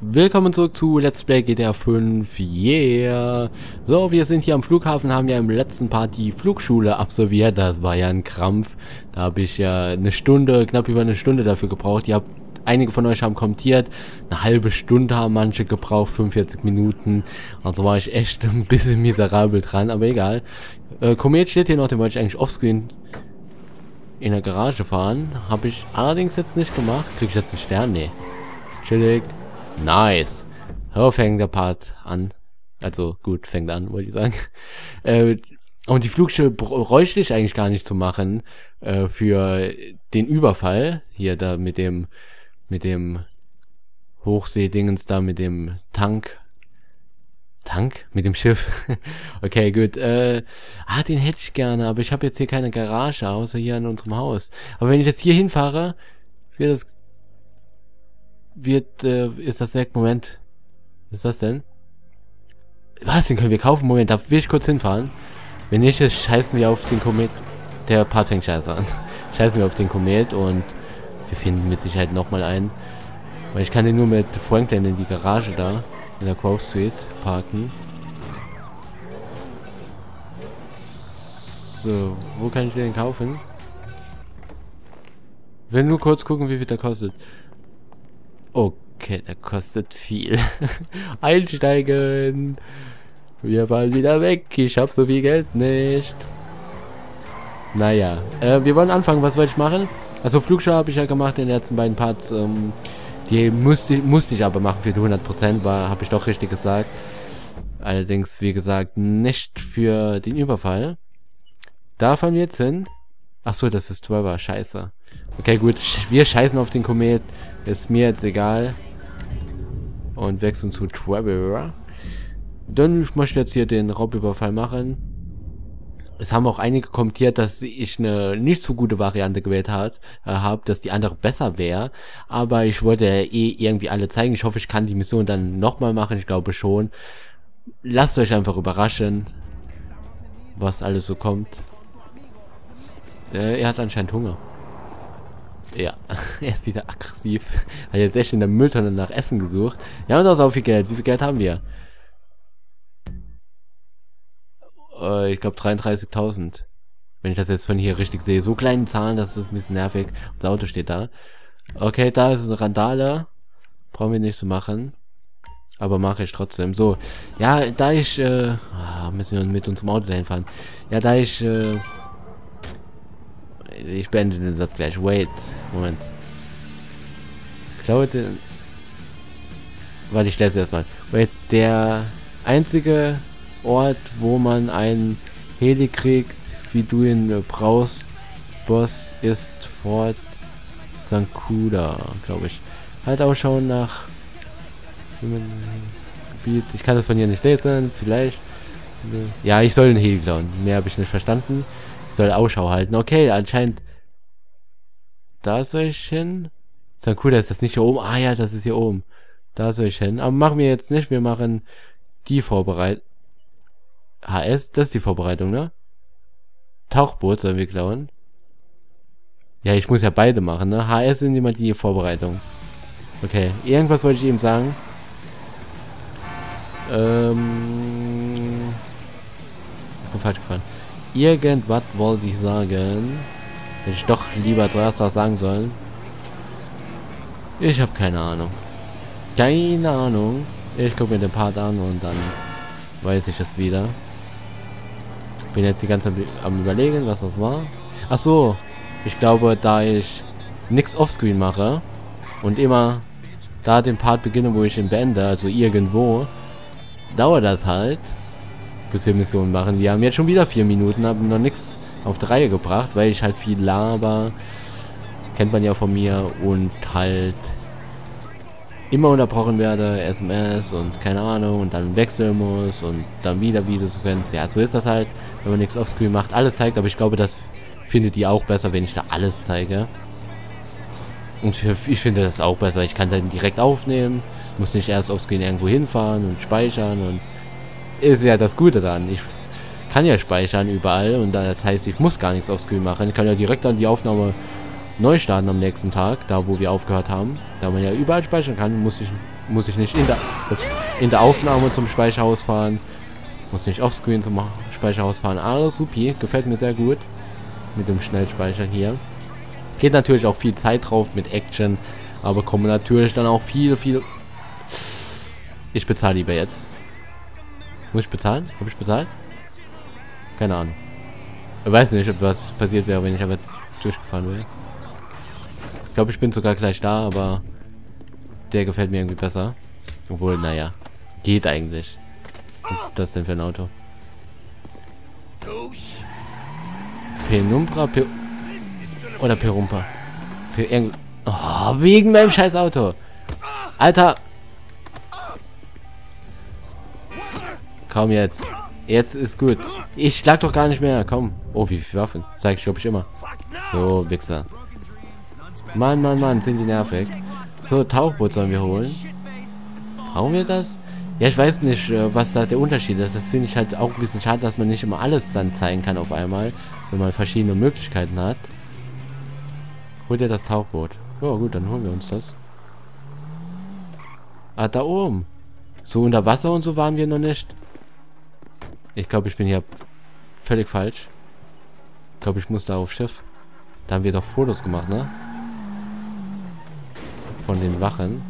Willkommen zurück zu Let's Play GTA 5, yeah! So, wir sind hier am Flughafen, haben ja im letzten Part die Flugschule absolviert, das war ja ein Krampf. Da habe ich ja eine Stunde, knapp über eine Stunde dafür gebraucht. Ihr habt, einige von euch haben kommentiert, eine halbe Stunde haben manche gebraucht, 45 Minuten. Also war ich echt ein bisschen miserabel dran, aber egal. Äh, Komet steht hier noch, den wollte ich eigentlich offscreen in der Garage fahren. Habe ich allerdings jetzt nicht gemacht. Krieg ich jetzt einen Stern? Nee. Chillig. Nice. So fängt der Part an. Also gut, fängt an, wollte ich sagen. Äh, und die Flugschule bräuchte ich eigentlich gar nicht zu machen äh, für den Überfall. Hier da mit dem mit dem Hochseedingens da mit dem Tank. Tank? Mit dem Schiff. okay, gut. Äh, ah, den hätte ich gerne, aber ich habe jetzt hier keine Garage, außer hier in unserem Haus. Aber wenn ich jetzt hier hinfahre, wird das wird, äh, ist das weg. Moment. Was ist das denn? Was, den können wir kaufen? Moment, da will ich kurz hinfahren. Wenn nicht, scheißen wir auf den Komet. Der Part fängt scheiße an. scheißen wir auf den Komet und wir finden mit Sicherheit nochmal einen. Weil ich kann den nur mit Franklin in die Garage da, in der Grove Street, parken. So, wo kann ich den kaufen? Ich will nur kurz gucken, wie viel der kostet. Okay, der kostet viel. Einsteigen. Wir fallen wieder weg. Ich habe so viel Geld nicht. Naja, äh, wir wollen anfangen. Was wollte ich machen? Also Flugschau habe ich ja gemacht in den letzten beiden Parts. Ähm, die musste, musste ich aber machen für die 100%, war, habe ich doch richtig gesagt. Allerdings, wie gesagt, nicht für den Überfall. Da fahren wir jetzt hin. Achso, das ist Trevor. Scheiße. Okay, gut. Wir scheißen auf den Komet. Ist mir jetzt egal. Und wechseln zu Trevor. Dann möchte ich jetzt hier den Raubüberfall machen. Es haben auch einige kommentiert, dass ich eine nicht so gute Variante gewählt äh, habe, dass die andere besser wäre. Aber ich wollte ja eh irgendwie alle zeigen. Ich hoffe, ich kann die Mission dann nochmal machen. Ich glaube schon. Lasst euch einfach überraschen, was alles so kommt. Äh, er hat anscheinend Hunger. Ja, er ist wieder aggressiv. Hat jetzt echt in der Mülltonne nach Essen gesucht. Wir haben doch so viel Geld. Wie viel Geld haben wir? Äh, ich glaube 33.000. Wenn ich das jetzt von hier richtig sehe. So kleine Zahlen, das ist ein bisschen nervig. Unser Auto steht da. Okay, da ist eine Randale. Brauchen wir nicht zu machen. Aber mache ich trotzdem. So, ja, da ich, äh, ah, müssen wir mit unserem Auto dahin fahren. Ja, da ich, äh, ich beende den Satz gleich. Wait. Moment. Glaube, den... Warte, ich es erstmal. Wait, der einzige Ort, wo man einen Heli kriegt, wie du ihn brauchst, Boss, ist Fort Sankuda, glaube ich. Halt auch schauen nach Gebiet. Ich kann das von hier nicht lesen, vielleicht. Ja, ich soll den Heli klauen. Mehr habe ich nicht verstanden. Soll Ausschau halten. Okay, anscheinend... Da soll ich hin. Ist cool, ist das nicht hier oben. Ah ja, das ist hier oben. Da soll ich hin. Aber machen wir jetzt nicht. Wir machen die Vorbereitung. HS, das ist die Vorbereitung, ne? Tauchboot sollen wir klauen. Ja, ich muss ja beide machen, ne? HS sind immer die Vorbereitung. Okay, irgendwas wollte ich eben sagen. Ähm... Ich bin falsch gefahren. Irgendwas wollte ich sagen. Hätte ich doch lieber zuerst das sagen sollen. Ich habe keine Ahnung. Keine Ahnung. Ich gucke mir den Part an und dann weiß ich es wieder. Bin jetzt die ganze Zeit am überlegen, was das war. Ach so. Ich glaube, da ich nichts offscreen mache und immer da den Part beginne, wo ich ihn beende, also irgendwo, dauert das halt bis wir Missionen machen. Wir haben jetzt schon wieder vier Minuten, haben noch nichts auf die Reihe gebracht, weil ich halt viel laber. Kennt man ja von mir und halt immer unterbrochen werde, SMS und keine Ahnung und dann wechseln muss und dann wieder Videosequenz. Ja, so ist das halt, wenn man nichts offscreen macht, alles zeigt, aber ich glaube, das findet ihr auch besser, wenn ich da alles zeige. Und ich finde das auch besser. Ich kann dann direkt aufnehmen, muss nicht erst offscreen irgendwo hinfahren und speichern und ist ja das Gute daran. Ich kann ja speichern überall und das heißt, ich muss gar nichts auf Screen machen. Ich kann ja direkt dann die Aufnahme neu starten am nächsten Tag, da wo wir aufgehört haben. Da man ja überall speichern kann, muss ich muss ich nicht in der, in der Aufnahme zum Speicherhaus fahren. Muss nicht offscreen zum Speicherhaus fahren. Alles supi. Gefällt mir sehr gut. Mit dem Schnellspeichern hier. Geht natürlich auch viel Zeit drauf mit Action. Aber kommen natürlich dann auch viel, viel... Ich bezahle lieber jetzt. Muss ich bezahlen? Habe ich bezahlt? Keine Ahnung. Ich weiß nicht, ob was passiert wäre, wenn ich aber durchgefahren wäre. Ich glaube, ich bin sogar gleich da, aber der gefällt mir irgendwie besser. Obwohl, naja, geht eigentlich. Was ist das denn für ein Auto? Penumbra, Pe oder Perumpa? Pe oh, wegen meinem scheiß Auto. Alter. Komm jetzt. Jetzt ist gut. Ich schlag doch gar nicht mehr. Komm. Oh, wie viele Waffen. Zeig ich, glaube ich, immer. So, Wichser. Mann, Mann, Mann, sind die nervig. So, Tauchboot sollen wir holen. Brauchen wir das? Ja, ich weiß nicht, äh, was da der Unterschied ist. Das finde ich halt auch ein bisschen schade, dass man nicht immer alles dann zeigen kann auf einmal, wenn man verschiedene Möglichkeiten hat. Holt ihr das Tauchboot? Ja, gut, dann holen wir uns das. Ah, da oben. So unter Wasser und so waren wir noch nicht. Ich glaube, ich bin hier völlig falsch. Ich glaube, ich muss da auf Schiff. Da haben wir doch Fotos gemacht, ne? Von den Wachen.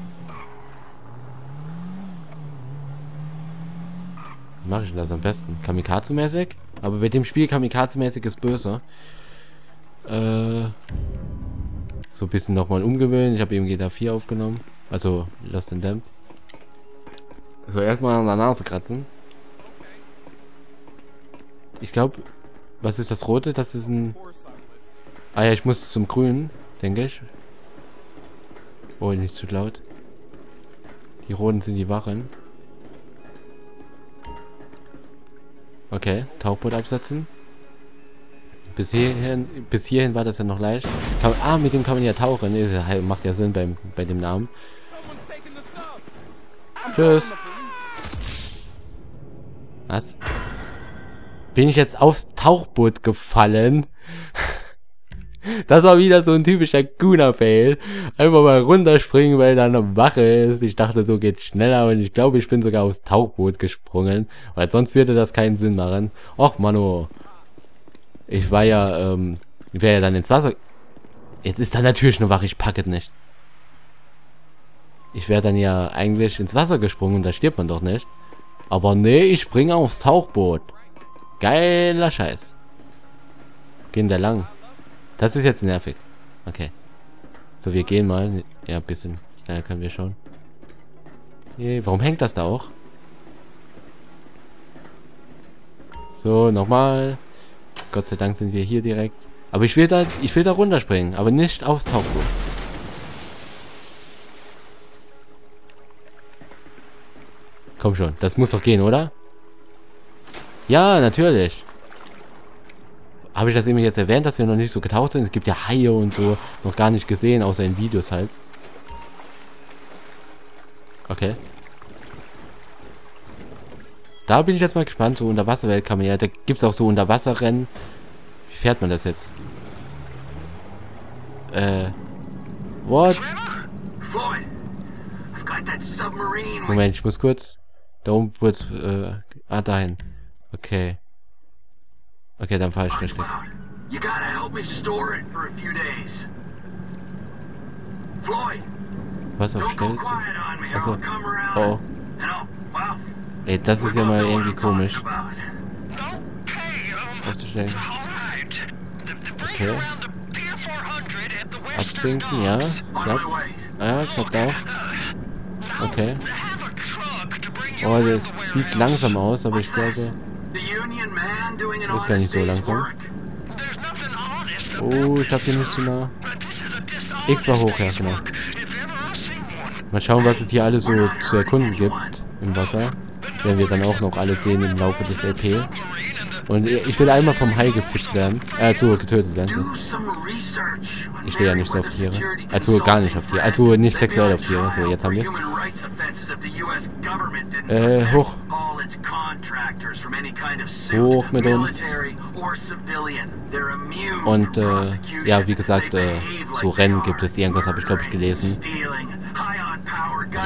Wie mache ich das am besten? Kamikaze-mäßig? Aber bei dem Spiel Kamikaze-mäßig ist böse. Äh, so ein bisschen nochmal umgewöhnen. Ich habe eben GTA 4 aufgenommen. Also Lost in Damp. So, erstmal an der Nase kratzen. Ich glaube, was ist das Rote? Das ist ein... Ah ja, ich muss zum Grünen, denke ich. Oh, nicht zu laut. Die Roten sind die Wachen. Okay, Tauchboot absetzen. Bis hierhin, bis hierhin war das ja noch leicht. Kann, ah, mit dem kann man ja tauchen. Nee, macht ja Sinn beim, bei dem Namen. Tschüss. Was? Bin ich jetzt aufs Tauchboot gefallen? Das war wieder so ein typischer Guna-Fail. Einfach mal runterspringen, weil da eine Wache ist. Ich dachte, so geht schneller und ich glaube, ich bin sogar aufs Tauchboot gesprungen. Weil sonst würde das keinen Sinn machen. Och, Mano. Ich war ja, ähm, ich wäre ja dann ins Wasser... Jetzt ist da natürlich eine Wache, ich packe nicht. Ich wäre dann ja eigentlich ins Wasser gesprungen, da stirbt man doch nicht. Aber nee, ich springe aufs Tauchboot. Geiler Scheiß. Gehen da lang. Das ist jetzt nervig. Okay. So, wir gehen mal. Ja, ein bisschen. Da können wir schon. Warum hängt das da auch? So, nochmal. Gott sei Dank sind wir hier direkt. Aber ich will da, ich will da runterspringen, aber nicht aufs Tauchboot. Komm schon, das muss doch gehen, oder? Ja, natürlich. Habe ich das eben jetzt erwähnt, dass wir noch nicht so getaucht sind? Es gibt ja Haie und so. Noch gar nicht gesehen, außer in Videos halt. Okay. Da bin ich jetzt mal gespannt. So Unterwasserwelt kann man ja... Da gibt es auch so Unterwasserrennen. Wie fährt man das jetzt? Äh... What? Moment, ich muss kurz... Da oben wird's... Äh, ah, dahin. Okay. Okay, dann fahre ich richtig. You gotta help me store it for a few days. Floyd. Was auf Stellst Also. Oh. Ey, das ist ja mal irgendwie komisch. Aufzustellen. Okay. Absinken, ja. Klappt. Ah, ja, klappt auch. Okay. Oh, das sieht langsam aus, aber ich glaube... Ist gar nicht so langsam. Oh, ich hab hier nicht zu nah. X war hoch, ja, genau. Mal schauen, was es hier alles so zu erkunden gibt im Wasser. Werden wir dann auch noch alles sehen im Laufe des LP. Und ich will einmal vom Hai gefickt werden. Äh, so, getötet werden. Ich stehe ja nicht so auf Tiere. Also gar nicht auf Tiere. Also nicht sexuell auf Tiere. So, jetzt haben wir Äh, hoch. Hoch mit uns. Und, äh, ja, wie gesagt, äh, so Rennen gibt es. Irgendwas habe ich, glaube ich, gelesen.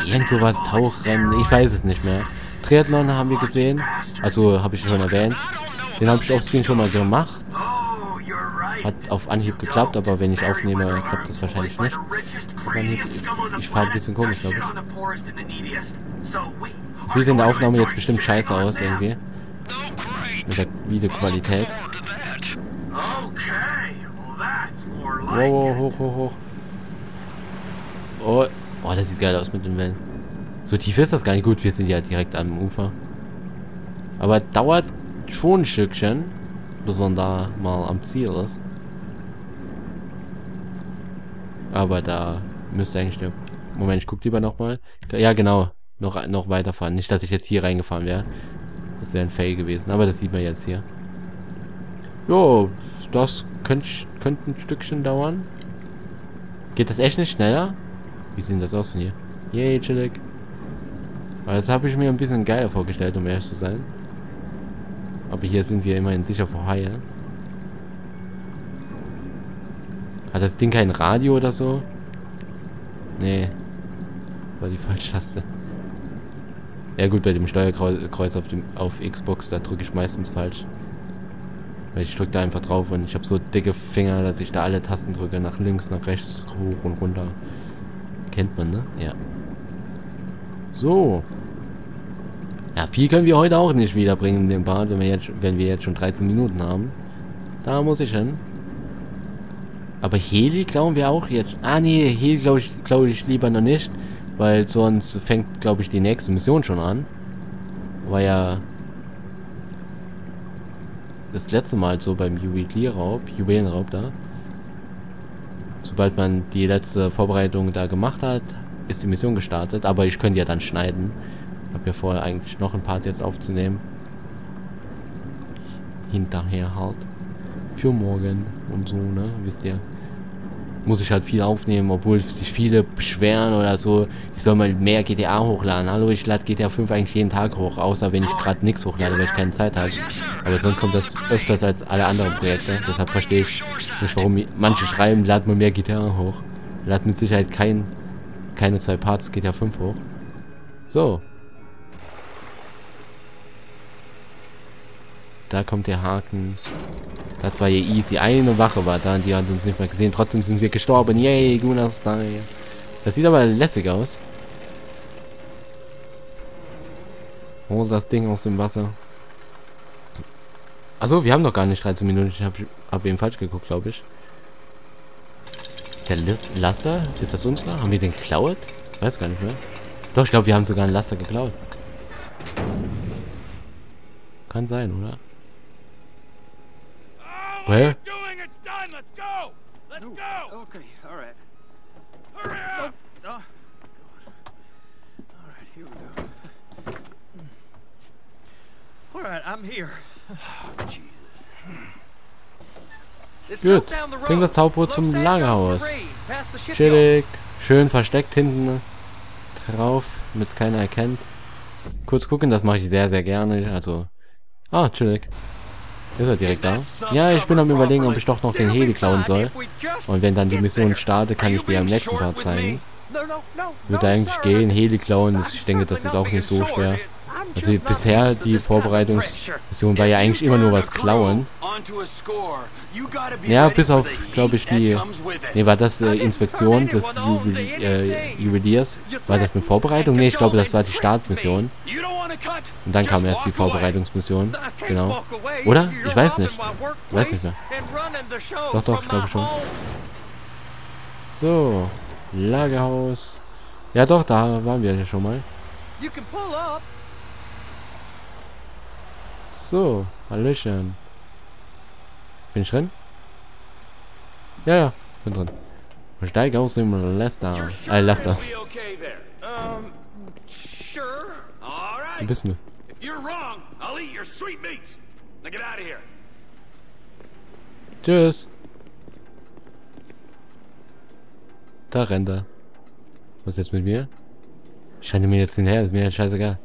Irgend sowas, Tauchrennen, ich weiß es nicht mehr. Triathlon haben wir gesehen, also habe ich schon erwähnt. Den habe ich auf Screen schon mal gemacht. Hat auf Anhieb geklappt, aber wenn ich aufnehme, klappt das wahrscheinlich nicht. Ich fahre ein bisschen komisch, glaube ich. Sieht in der Aufnahme jetzt bestimmt scheiße aus, irgendwie. Mit der Videoqualität. Wow, hoch, hoch, hoch. Oh, oh, das sieht geil aus mit den Wellen. So tief ist das gar nicht. Gut, wir sind ja direkt am Ufer. Aber dauert schon ein Stückchen, bis man da mal am Ziel ist. Aber da müsste eigentlich der... Moment, ich guck lieber nochmal. Ja, genau. Noch, noch weiterfahren. Nicht, dass ich jetzt hier reingefahren wäre. Das wäre ein Fail gewesen. Aber das sieht man jetzt hier. Jo, das könnte könnt ein Stückchen dauern. Geht das echt nicht schneller? Wie sieht das aus von hier? Yay, chillig. Aber das habe ich mir ein bisschen geiler vorgestellt, um ehrlich zu sein. Aber hier sind wir immerhin sicher vor Haie. Hat das Ding kein Radio oder so? Nee. Das war die falsche Taste. Ja gut, bei dem Steuerkreuz auf, dem, auf Xbox, da drücke ich meistens falsch. Weil ich drücke da einfach drauf und ich habe so dicke Finger, dass ich da alle Tasten drücke. Nach links, nach rechts, hoch und runter. Kennt man, ne? Ja. So. Ja, viel können wir heute auch nicht wiederbringen in dem Part, wenn wir jetzt, wenn wir jetzt schon 13 Minuten haben. Da muss ich hin. Aber Heli glauben wir auch jetzt. Ah, nee, Heli glaube ich, glaub ich lieber noch nicht. Weil sonst fängt, glaube ich, die nächste Mission schon an. War ja das letzte Mal so beim Juwelierraub, Juwelenraub da. Sobald man die letzte Vorbereitung da gemacht hat, ist die Mission gestartet. Aber ich könnte ja dann schneiden. Ich habe ja vorher eigentlich noch ein Part jetzt aufzunehmen. Hinterher halt. Für morgen und so, ne? Wisst ihr muss ich halt viel aufnehmen, obwohl sich viele beschweren oder so, ich soll mal mehr GTA hochladen. Hallo, ich lade GTA 5 eigentlich jeden Tag hoch, außer wenn ich gerade nichts hochlade, weil ich keine Zeit habe. Aber sonst kommt das öfters als alle anderen Projekte. Deshalb verstehe ich nicht, warum manche schreiben, lad mal mehr GTA hoch. Lad mit Sicherheit kein, keine zwei Parts GTA 5 hoch. So. Da kommt der Haken. Das war ja easy. Eine Wache war da, die hat uns nicht mehr gesehen. Trotzdem sind wir gestorben. Yay, Guna Style. Das sieht aber lässig aus. Oh, das Ding aus dem Wasser. Achso, wir haben noch gar nicht 13 Minuten. Ich habe hab eben falsch geguckt, glaube ich. Der List Laster? Ist das unserer? Haben wir den geklaut? Weiß gar nicht mehr. Doch, ich glaube, wir haben sogar einen Laster geklaut. Kann sein, oder? Where? doing? It's done. Let's go. Let's go. Okay, all right. Hurry up. Oh, oh. All right, here we go. All right, I'm here. Gut, bring das Tauboot zum Lagerhaus. Chillig, schön versteckt hinten drauf, damit es keiner erkennt. Kurz gucken, das mache ich sehr, sehr gerne. Also, ah, chillig. Ist er direkt da? Ja, ich bin am überlegen, ob ich doch noch den Heli klauen soll. Und wenn dann die Mission startet, kann ich dir am nächsten Part zeigen. Würde eigentlich gehen, Heli klauen. Ich denke, das ist auch nicht so schwer. Also bisher die Vorbereitungsmission war ja eigentlich immer nur was klauen. Ja, bis auf, glaube ich, die... Ne, war das äh, Inspektion des Juwel äh, Juweliers? War das eine Vorbereitung? Ne, ich glaube, das war die Startmission. Und dann kam erst die Vorbereitungsmission. Genau. Oder? Ich weiß nicht. Ich weiß nicht mehr. Doch, doch, ich glaube schon. So. Lagerhaus. Ja doch, da waren wir ja schon mal. So, Hallöchen. Bin ich drin? Ja, ja, bin drin. Steig aus dem Lester. Äh, Lester. Bist du? Tschüss. Da rennt er. Was ist jetzt mit mir? Ich scheine mir jetzt hinher, ist mir scheißegal.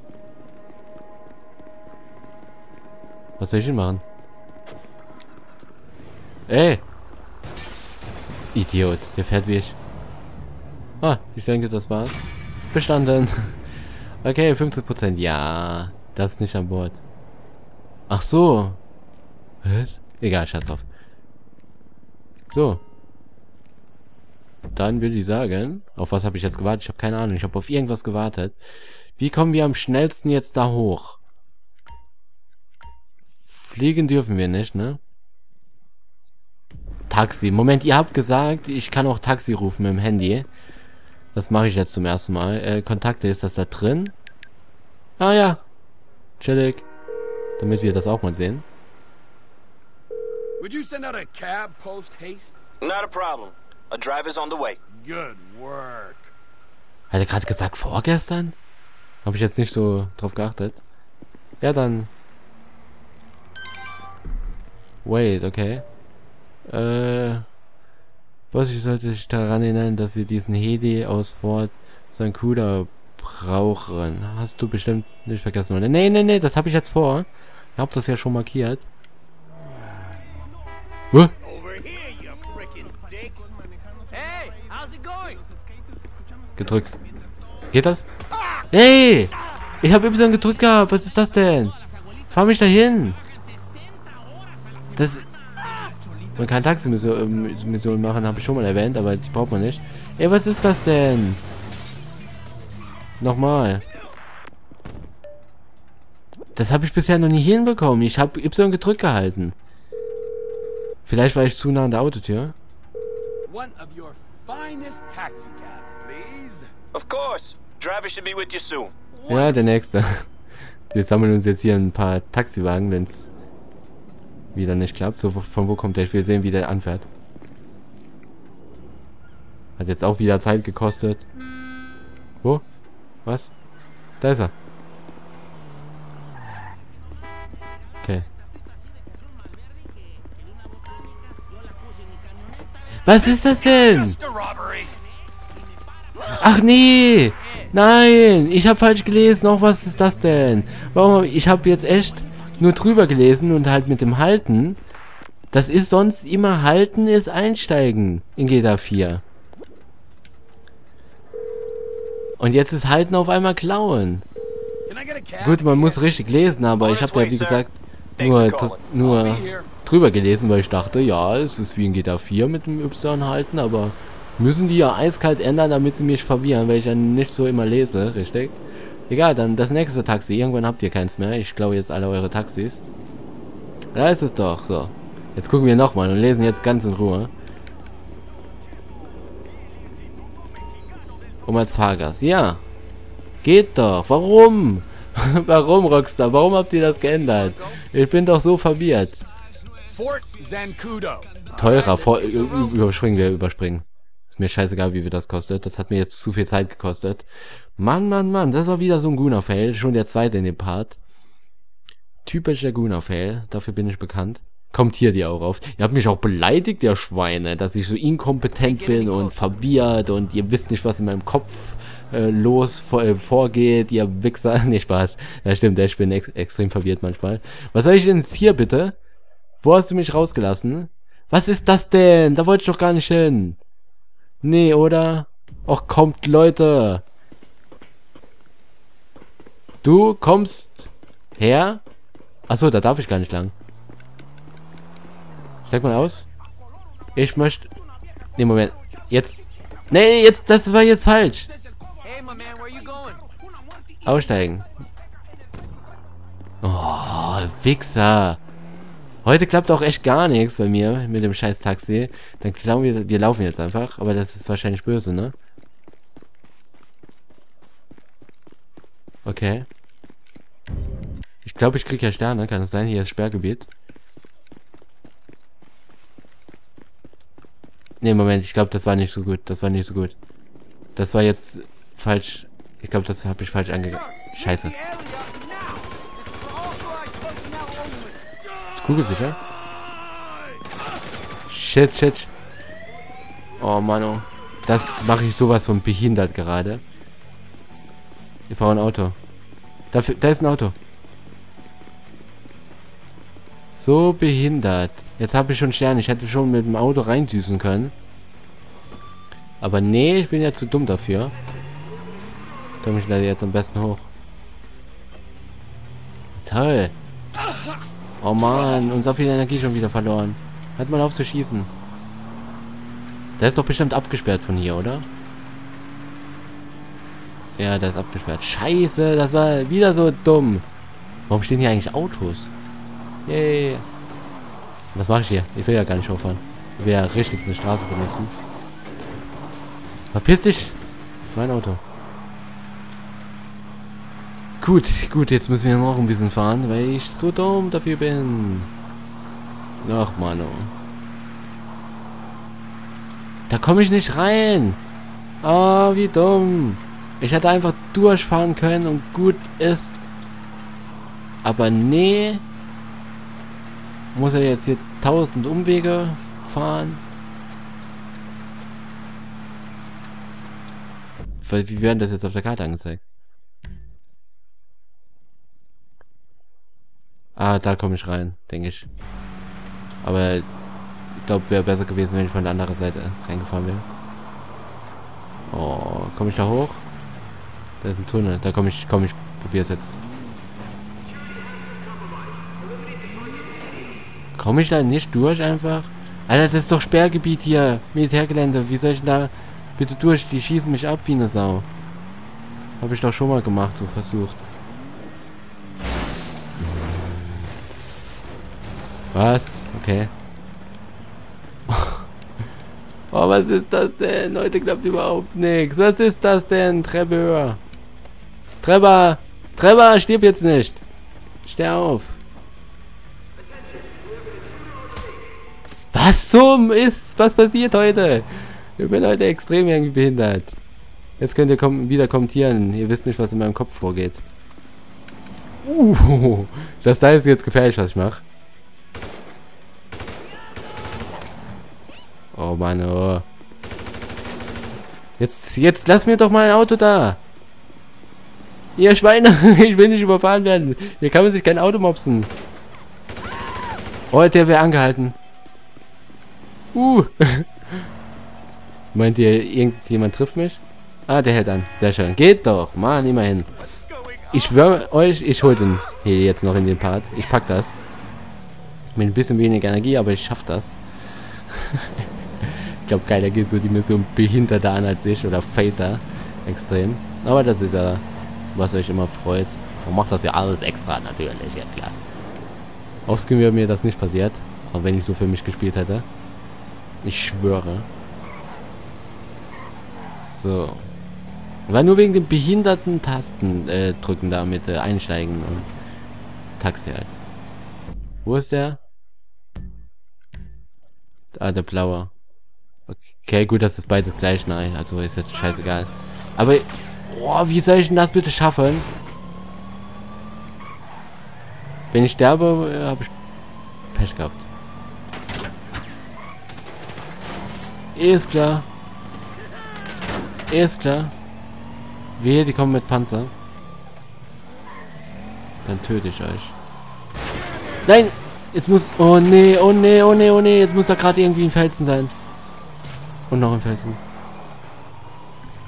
Was soll ich denn machen? Ey! Idiot, der fährt wie ich. Ah, ich denke, das war's. bestanden. Okay, 50%. Ja, das ist nicht an Bord. Ach so. Was? Egal, scheiß drauf. So. Dann würde ich sagen, auf was habe ich jetzt gewartet? Ich habe keine Ahnung. Ich habe auf irgendwas gewartet. Wie kommen wir am schnellsten jetzt da hoch? Fliegen dürfen wir nicht, ne? Taxi. Moment, ihr habt gesagt, ich kann auch Taxi rufen mit dem Handy. Das mache ich jetzt zum ersten Mal. Äh, Kontakte, ist das da drin? Ah ja. Chillig. Damit wir das auch mal sehen. Would you send out a cab post haste? Not a problem. A driver's on the way. Good work. Hat er gerade gesagt vorgestern? Habe ich jetzt nicht so drauf geachtet. Ja, dann. Wait, okay. Äh. Was ich sollte ich daran erinnern, dass wir diesen Heli aus Fort St. Cuda brauchen. Hast du bestimmt nicht vergessen, oder? Nee, nee, nee, das habe ich jetzt vor. Ich habe das ja schon markiert. Huh? Gedrückt. Geht das? Hey! Ich habe Y gedrückt gehabt. Was ist das denn? Fahr mich dahin. Das... Man kann Taxi-Mission machen, habe ich schon mal erwähnt, aber die braucht man nicht. Ey, was ist das denn? Nochmal. Das habe ich bisher noch nie hinbekommen. Ich habe Y gedrückt gehalten. Vielleicht war ich zu nah an der Autotür. One of your finest taxi cabs, please. Of course. Driver should be with you soon. Ja, der nächste. Wir sammeln uns jetzt hier ein paar Taxiwagen, wenn es wieder nicht klappt. So, von wo kommt der? Ich will sehen, wie der anfährt. Hat jetzt auch wieder Zeit gekostet. Wo? Was? Da ist er. Okay. Was ist das denn? Ach nee! Nein! Ich habe falsch gelesen. Auch was ist das denn? Warum? Ich habe jetzt echt nur drüber gelesen und halt mit dem Halten. Das ist sonst immer Halten ist Einsteigen in GTA 4. Und jetzt ist Halten auf einmal Klauen. Gut, man muss richtig lesen, aber ich habe da wie gesagt nur, nur drüber gelesen, weil ich dachte, ja, es ist wie in GTA 4 mit dem Y halten, aber müssen die ja eiskalt ändern, damit sie mich verwirren, weil ich ja nicht so immer lese, richtig? Egal, dann das nächste Taxi. Irgendwann habt ihr keins mehr. Ich glaube jetzt alle eure Taxis. Da ist es doch, so. Jetzt gucken wir nochmal und lesen jetzt ganz in Ruhe. Um als Fahrgast. Ja. Geht doch. Warum? Warum, Rockstar? Warum habt ihr das geändert? Ich bin doch so verwirrt. Fort Zancudo. Teurer. Vor überspringen wir, überspringen. Ist mir scheißegal, wie viel das kostet. Das hat mir jetzt zu viel Zeit gekostet. Mann, Mann, Mann. Das war wieder so ein Gunner-Fail. Schon der zweite in dem Part. Typischer Gunner-Fail. Dafür bin ich bekannt. Kommt hier die auch auf. Ihr habt mich auch beleidigt, ihr Schweine, dass ich so inkompetent bin und verwirrt und ihr wisst nicht, was in meinem Kopf äh, los vor, äh, vorgeht, ihr Wichser. Nee, Spaß. Ja, stimmt, ich bin ex extrem verwirrt manchmal. Was soll ich denn jetzt hier bitte? Wo hast du mich rausgelassen? Was ist das denn? Da wollte ich doch gar nicht hin. Nee, oder? Och, kommt, Leute. Du kommst her? Achso, da darf ich gar nicht lang. Steig mal aus. Ich möchte... Nee, Moment. Jetzt... Nee, jetzt... Das war jetzt falsch. Aussteigen. Oh, Wichser. Heute klappt auch echt gar nichts bei mir mit dem scheiß Taxi. Dann glauben wir, wir laufen jetzt einfach. Aber das ist wahrscheinlich böse, ne? Okay. Ich glaube, ich kriege ja Sterne. Kann es sein? Hier ist Sperrgebiet. Ne, Moment. Ich glaube, das war nicht so gut. Das war nicht so gut. Das war jetzt falsch. Ich glaube, das habe ich falsch angegangen. Scheiße. Kugelsicher? Shit, shit. Oh, Mann, oh. Das mache ich sowas von behindert gerade. Ich fahre ein Auto. Dafür, da ist ein Auto. So behindert. Jetzt habe ich schon Sterne. Ich hätte schon mit dem Auto reindüsen können. Aber nee, ich bin ja zu dumm dafür. Komme ich da jetzt am besten hoch? Toll. Oh Mann, und so viel Energie schon wieder verloren. Halt mal auf zu schießen. Der ist doch bestimmt abgesperrt von hier, oder? Ja, der ist abgesperrt. Scheiße, das war wieder so dumm. Warum stehen hier eigentlich Autos? Yay. Was mache ich hier? Ich will ja gar nicht hochfahren. Ich will ja richtig eine Straße benutzen. Verpiss dich! Mein Auto. Gut, gut, jetzt müssen wir noch ein bisschen fahren, weil ich so dumm dafür bin. Ach, Mano. Da komme ich nicht rein. Oh, wie dumm. Ich hätte einfach durchfahren können und gut ist. Aber nee. Muss er jetzt hier tausend Umwege fahren. Wie werden das jetzt auf der Karte angezeigt? Ah, da komme ich rein, denke ich. Aber ich glaube, wäre besser gewesen, wenn ich von der anderen Seite reingefahren wäre. Oh, komme ich da hoch? Da ist ein Tunnel. Da komme ich, komm, ich probiere es jetzt. Komme ich da nicht durch einfach? Alter, das ist doch Sperrgebiet hier. Militärgelände. Wie soll ich da bitte durch? Die schießen mich ab wie eine Sau. Habe ich doch schon mal gemacht, so versucht. Was? Okay. Oh, was ist das denn? Heute klappt überhaupt nichts. Was ist das denn? Treppe höher. Trevor! Trevor, stirb jetzt nicht! Steh auf! Was zum ist? Was passiert heute? Ich bin heute extrem irgendwie behindert. Jetzt könnt ihr kom wieder kommentieren. Ihr wisst nicht, was in meinem Kopf vorgeht. Uh, das da ist jetzt gefährlich, was ich mache. Oh Mann, oh. Jetzt, jetzt lass mir doch mal ein Auto da. Ihr Schweine, ich will nicht überfahren werden. Hier kann man sich kein Auto mopsen. Oh, der wäre angehalten. Uh. Meint ihr, irgendjemand trifft mich? Ah, der hält an. Sehr schön. Geht doch. Mann, immerhin. Ich schwöre euch, ich hole den hier jetzt noch in den Part. Ich pack das. Mit ein bisschen weniger Energie, aber ich schaff das. ich glaube, keiner geht so die Mission behinderter an als ich oder Fater. Extrem. Aber das ist ja was euch immer freut. Man macht das ja alles extra natürlich, ja klar. Offscreen wäre mir das nicht passiert, auch wenn ich so für mich gespielt hätte. Ich schwöre. So. War nur wegen den behinderten Tasten äh, drücken da mit äh, einsteigen und Taxi halt. Wo ist der? Ah, der blaue. Okay, gut, das ist beides gleich. Nein, also ist jetzt scheißegal. Aber Boah, wie soll ich denn das bitte schaffen? Wenn ich sterbe, äh, habe ich Pech gehabt. Ist klar. Ist klar. Wehe, die kommen mit Panzer. Dann töte ich euch. Nein! Jetzt muss... Oh nee, oh nee, oh nee, oh nee. Jetzt muss da gerade irgendwie ein Felsen sein. Und noch ein Felsen.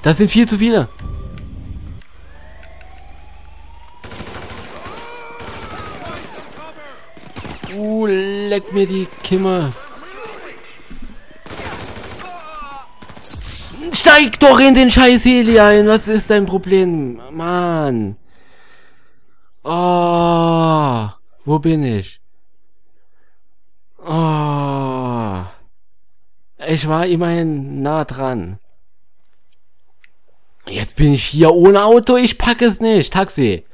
Das sind viel zu viele. Uh, leck mir die Kimme. Steig doch in den scheiß Heli ein. Was ist dein Problem? Mann. Oh. Wo bin ich? Oh. Ich war immerhin nah dran. Jetzt bin ich hier ohne Auto. Ich packe es nicht. Taxi.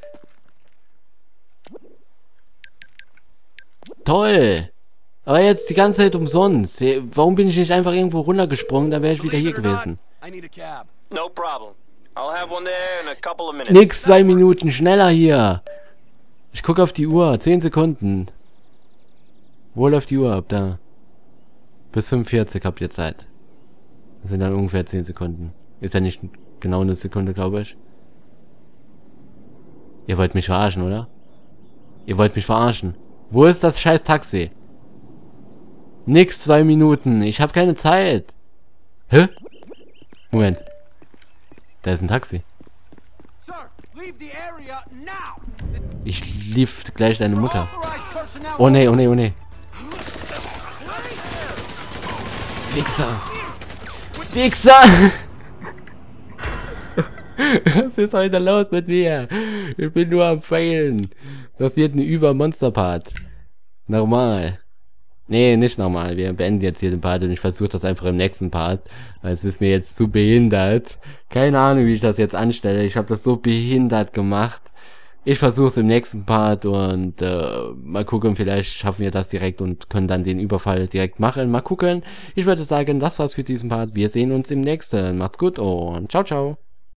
Toll. Aber jetzt die ganze Zeit umsonst. Warum bin ich nicht einfach irgendwo runtergesprungen? Da wäre ich wieder hier gewesen. Nix, zwei Minuten. Schneller hier. Ich gucke auf die Uhr. Zehn Sekunden. Wo läuft die Uhr ab? Da. Bis 45 habt ihr Zeit. Das sind dann ungefähr 10 Sekunden. Ist ja nicht genau eine Sekunde, glaube ich. Ihr wollt mich verarschen, oder? Ihr wollt mich verarschen. Wo ist das scheiß Taxi? Nix, zwei Minuten. Ich habe keine Zeit. Hä? Moment. Da ist ein Taxi. Ich lief gleich deine Mutter. Oh nee, oh nee, oh nee. Fixer. Fixer! Was ist heute los mit mir? Ich bin nur am Failen. Das wird ein Über-Monster-Part. Normal. Nee, nicht normal. Wir beenden jetzt hier den Part und ich versuche das einfach im nächsten Part. Weil es ist mir jetzt zu behindert. Keine Ahnung, wie ich das jetzt anstelle. Ich habe das so behindert gemacht. Ich versuche es im nächsten Part und äh, mal gucken, vielleicht schaffen wir das direkt und können dann den Überfall direkt machen. Mal gucken. Ich würde sagen, das war's für diesen Part. Wir sehen uns im nächsten. Macht's gut und ciao, ciao.